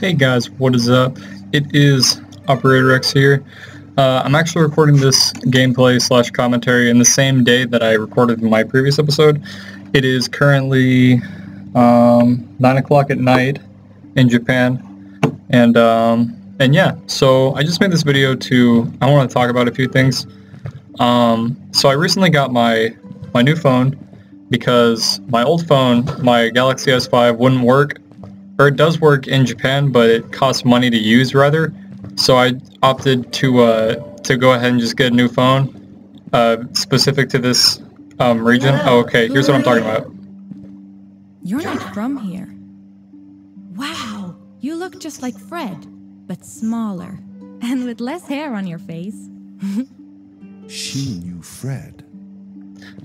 Hey guys, what is up? It is Operator X here. Uh, I'm actually recording this gameplay slash commentary in the same day that I recorded my previous episode. It is currently um, 9 o'clock at night in Japan. And um, and yeah, so I just made this video to, I want to talk about a few things. Um, so I recently got my, my new phone because my old phone, my Galaxy S5, wouldn't work or it does work in Japan, but it costs money to use rather. So I opted to uh, to go ahead and just get a new phone uh, specific to this um, region. Hello, oh, okay, here's what I'm talking about. You're not from here. Wow, you look just like Fred, but smaller. And with less hair on your face. She knew Fred.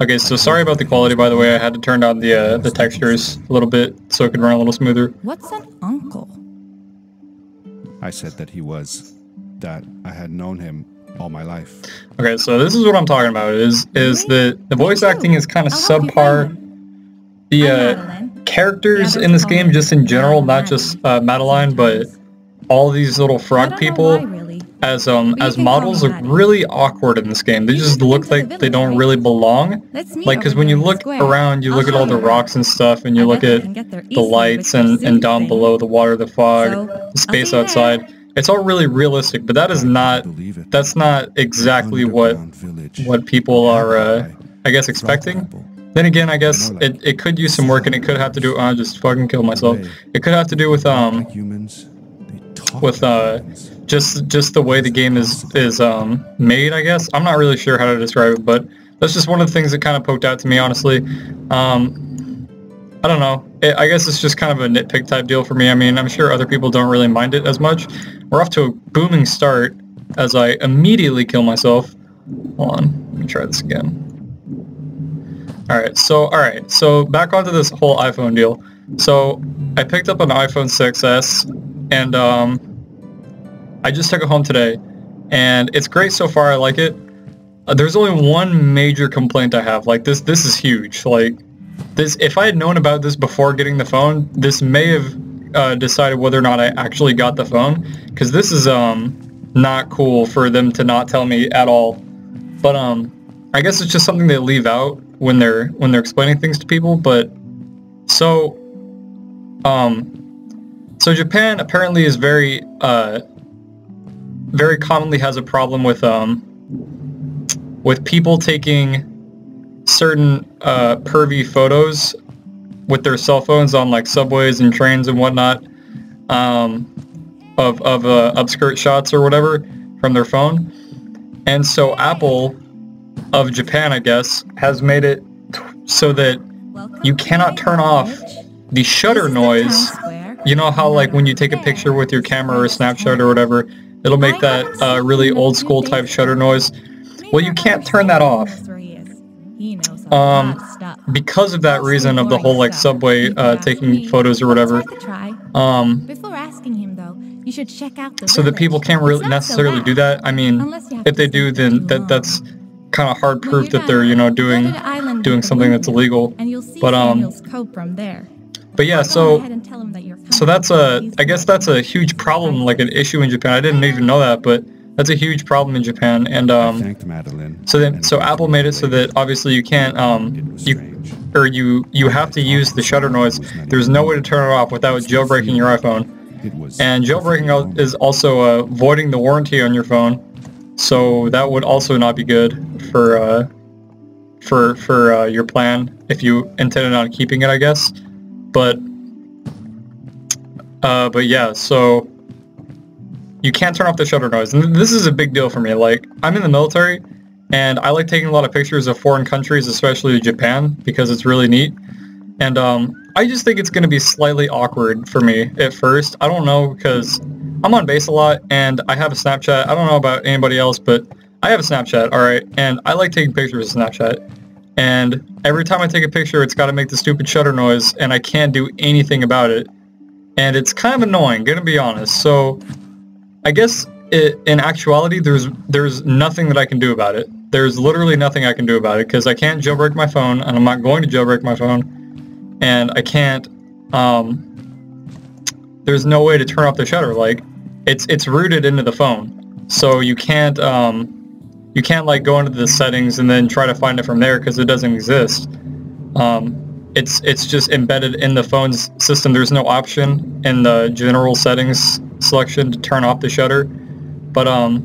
Okay, so sorry about the quality, by the way. I had to turn down the uh, the textures a little bit so it could run a little smoother. What's an uncle? I said that he was, that I had known him all my life. Okay, so this is what I'm talking about. Is is the the voice acting is kind of I'll help you subpar. The uh, characters in this game, just in general, not just uh, Madeline, but all these little frog don't people. Why, really. as um as models me are really awkward in this game. They just look get to the like they don't really belong. Like because when you here in the look around, you look at all the rocks and stuff, and you look at can get there the lights and and down below the water, the fog, the space outside. It's all really realistic, but that is not that's not exactly what what people are uh, I guess expecting. Then again, I guess it, it could use some work, and it could have to do. I just fucking kill myself. It could have to do with um like humans, they talk with, uh, humans. Just just the way the game is is um made i guess. I'm not really sure how to describe it but that's just one of the things that kind of poked out to me honestly. Um i don't know. It, i guess it's just kind of a nitpick type deal for me. I mean i'm sure other people don't really mind it as much. We're off to a booming start as i immediately kill myself. Hold on. Let me try this again. All right so all right so back onto this whole iphone deal. So i picked up an iphone 6s and um I just took it home today, and it's great so far. I like it. Uh, there's only one major complaint I have. Like this, this is huge. Like this, if I had known about this before getting the phone, this may have uh, decided whether or not I actually got the phone. Because this is um not cool for them to not tell me at all. But um, I guess it's just something they leave out when they're when they're explaining things to people. But so um, so Japan apparently is very uh very commonly has a problem with um with people taking certain uh, pervy photos with their cell phones on like subways and trains and whatnot um, of of uh, upskirt shots or whatever from their phone. And so Apple of Japan, I guess, has made it t- so that you cannot turn off the shutter This is the noise. You know how like when you take a picture with your camera or Snapchat or whatever, it'll make that uh, really old school type shutter noise. Well, you can't turn that off. Um, Because of that reason of the whole like subway uh, taking photos or whatever, um, you should check out so that people can't really necessarily do that. I mean, if they do, then that that's kind of hard proof that they're you know doing doing something that's illegal. But, um, Samuel's code from there. But yeah, so ahead and tell him that you're so that's a He's I guess that's a huge problem, like an issue in Japan. I didn't even know that, but that's a huge problem in Japan. And um, so then so Apple made it so that obviously you can't um you or you you have to use the shutter noise. There's no way to turn it off without jailbreaking your iPhone. And jailbreaking is also uh, voiding the warranty on your phone, so that would also not be good for uh, for for uh, your plan if you intended on keeping it, I guess. But uh, but yeah, so you can't turn off the shutter noise, and this is a big deal for me. Like I'm in the military, and I like taking a lot of pictures of foreign countries, especially Japan, because it's really neat. And um, I just think it's going to be slightly awkward for me at first. I don't know because I'm on base a lot and I have a Snapchat. I don't know about anybody else, but I have a Snapchat, all right, and I like taking pictures of Snapchat. And every time I take a picture, it's got to make the stupid shutter noise, and I can't do anything about it. And it's kind of annoying, gonna be honest. So I guess it, in actuality, there's there's nothing that I can do about it. There's literally nothing I can do about it because I can't jailbreak my phone, and I'm not going to jailbreak my phone, and I can't um, there's no way to turn off the shutter. Like, it's it's rooted into the phone, so you can't um, you can't like go into the settings and then try to find it from there because it doesn't exist. Um, it's it's just embedded in the phone's system. There's no option in the general settings selection to turn off the shutter. But um,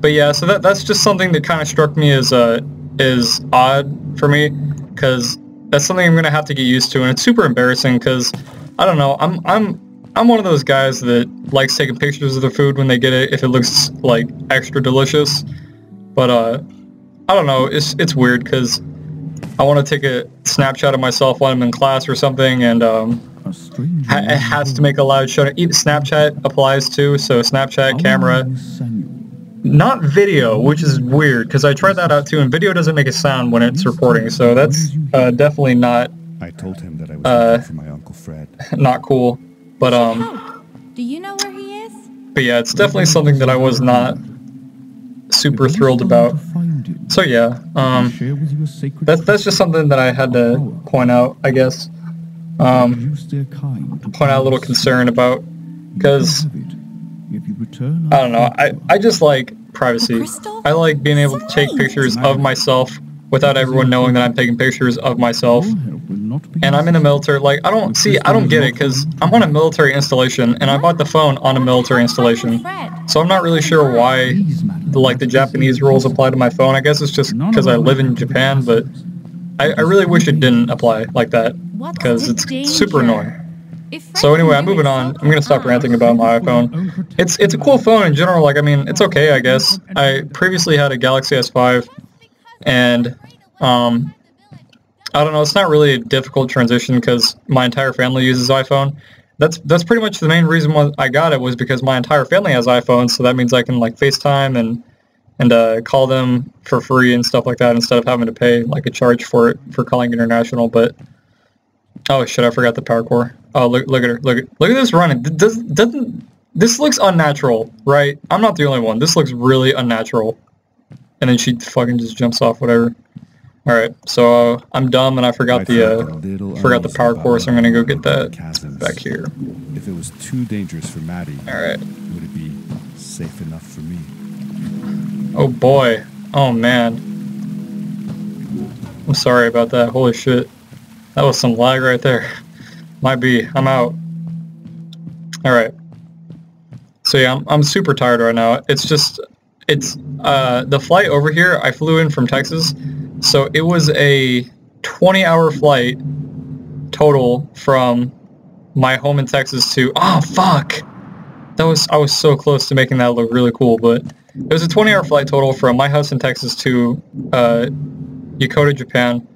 but yeah, so that that's just something that kind of struck me as uh is odd for me because that's something I'm gonna have to get used to, and it's super embarrassing because I don't know. I'm I'm I'm one of those guys that likes taking pictures of the food when they get it if it looks like extra delicious. But uh, I don't know. It's it's weird because I want to take a snapshot of myself when I'm in class or something, and um, ha- it has to make a loud shot. Even Snapchat applies too, so Snapchat camera, not video, which is weird because I tried that out too, and video doesn't make a sound when it's recording, so that's uh, definitely not I told him that I was Uh, for my uncle Fred. not cool. But um, Do you know where he is? but yeah, it's definitely something that I was not super thrilled about. So yeah, um, that's that's just something that I had to point out, I guess. Um, point out a little concern about because I don't know. I, I just like privacy. I like being able to take pictures of myself without everyone knowing that I'm taking pictures of myself. And I'm in the military. Like I don't see. I don't get it because I'm on a military installation and I bought the phone on a military installation. So I'm not really sure why the, like the Japanese rules apply to my phone. I guess it's just because I live in Japan, but I, I really wish it didn't apply like that because it's super annoying. So anyway, I'm moving on. I'm gonna stop ranting about my iPhone. It's it's a cool phone in general. Like I mean, it's okay, I guess. I previously had a Galaxy S5, and um, I don't know. It's not really a difficult transition because my entire family uses iPhone. That's that's pretty much the main reason why I got it was because my entire family has iPhones. So that means I can like FaceTime and and uh, call them for free and stuff like that instead of having to pay like a charge for it for calling international. But oh shit, I forgot the power core. Oh look look at her look look at this running. Does doesn't this looks unnatural, right? I'm not the only one. This looks really unnatural. And then she fucking just jumps off whatever. All right, so uh, I'm dumb and I forgot I the uh, forgot the power core, so I'm gonna go get that chasms. back here. If it was too dangerous for Maddie, All right. would it be safe enough for me? Oh boy. Oh man. I'm sorry about that. Holy shit. That was some lag right there. Might be. I'm out. Alright. So yeah, I'm, I'm super tired right now. It's just, it's, uh, the flight over here, I flew in from Texas, so it was a 20 hour flight total from my home in Texas to, oh fuck! That was, I was so close to making that look really cool, but it was a 20-hour flight total from my house in Texas to uh, Yokota, Japan,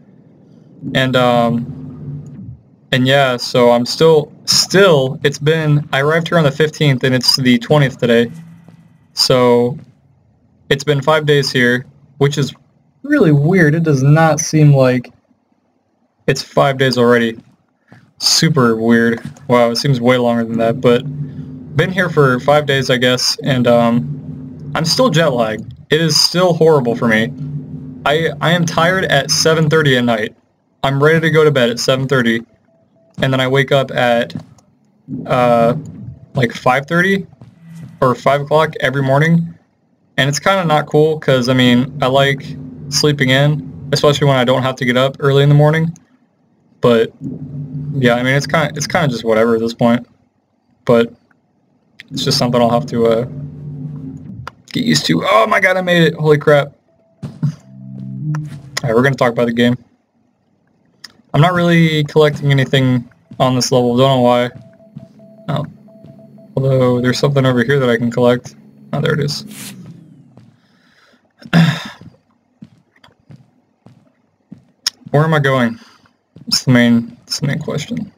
and um, and yeah, so I'm still still. It's been I arrived here on the 15th, and it's the 20th today, so it's been five days here, which is really weird. It does not seem like it's five days already. Super weird. Wow, it seems way longer than that, but been here for five days, I guess, and um, I'm still jet lagged. It is still horrible for me. I I am tired at 7:30 at night. I'm ready to go to bed at 7:30, and then I wake up at uh, like 5:30 or 5 o'clock every morning, and it's kind of not cool because I mean I like sleeping in, especially when I don't have to get up early in the morning. But yeah, I mean it's kind of it's kind of just whatever at this point. But it's just something I'll have to uh, get used to. Oh my god, I made it! Holy crap! Alright, we're gonna talk about the game. I'm not really collecting anything on this level. Don't know why. Oh. Although there's something over here that I can collect. Oh, there it is. Where am I going? That's the main, that's the main question.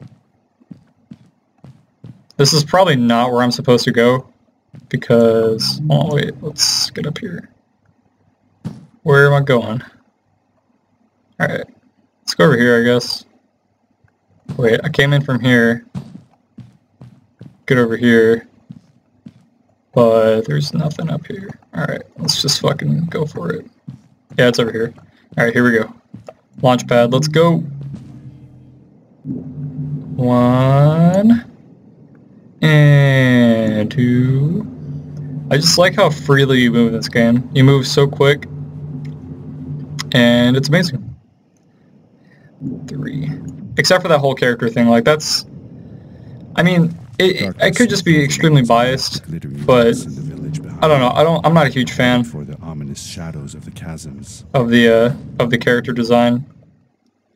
This is probably not where I'm supposed to go because, oh wait, let's get up here. Where am I going? Alright, let's go over here I guess. Wait, I came in from here. Get over here. But there's nothing up here. Alright, let's just fucking go for it. Yeah, it's over here. Alright, here we go. Launch pad, let's go. One. And two. I just like how freely you move in this game. You move so quick. And it's amazing. Three. Except for that whole character thing. Like, that's... I mean, it, I could just be extremely biased, but I don't know. I don't. I'm not a huge fan ominous shadows of the chasms. of the uh, of the character design.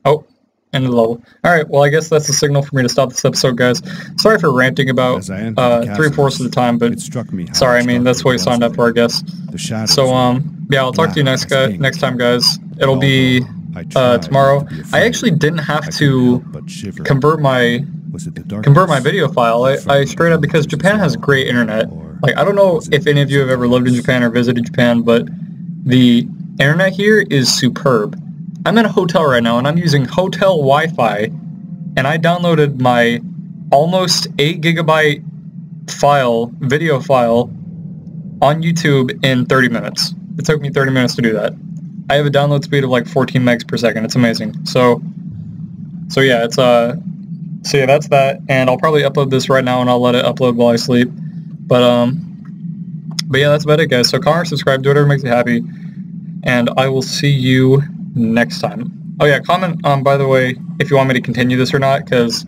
Oh, end of the level. All right. Well, I guess that's the signal for me to stop this episode, guys. Sorry for ranting about As I entered the uh, three fourths of the time, but It struck me. sorry. I mean, that's what you signed up for, I guess. The shadows. So um, yeah, I'll talk to you next guy next time, guys. It'll be uh, tomorrow. not to be I actually didn't have to help but shiver. convert my Was it the darkness? convert my video file. I, I straight up because Japan has great internet. Like I don't know if any of you have ever lived in Japan or visited Japan, but the internet here is superb. I'm in a hotel right now and I'm using hotel Wi-Fi, and I downloaded my almost eight gigabyte file, video file, on YouTube in 30 minutes. It took me 30 minutes to do that. I have a download speed of like 14 megs per second. It's amazing. So, so yeah, it's uh, so yeah, that's that. And I'll probably upload this right now and I'll let it upload while I sleep. But um, but yeah, that's about it, guys. So comment, subscribe, do whatever makes you happy, and I will see you next time. Oh yeah, comment um by the way if you want me to continue this or not, because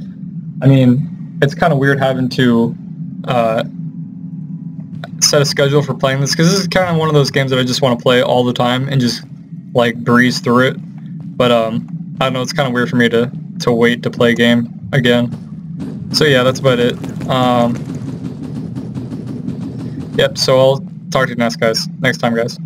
I mean it's kind of weird having to uh set a schedule for playing this because this is kind of one of those games that I just want to play all the time and just like breeze through it. But um, I don't know, it's kind of weird for me to to wait to play a game again. So yeah, that's about it. Um, yep. So I'll talk to you next guys next time, guys.